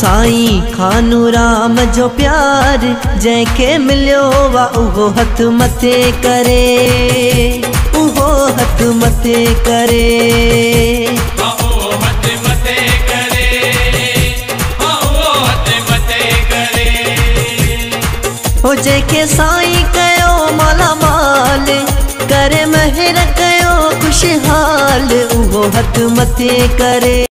साईं खानू राम जो प्यार जंहिंखे मिलियो वा उहो हथ मथे करे। उहो हथ मथे करे। आओ हथ मथे हो जंहिंखे साईं कयो माला माल करे महिर कयो ख़ुशहाल उहो हथ मथे करे।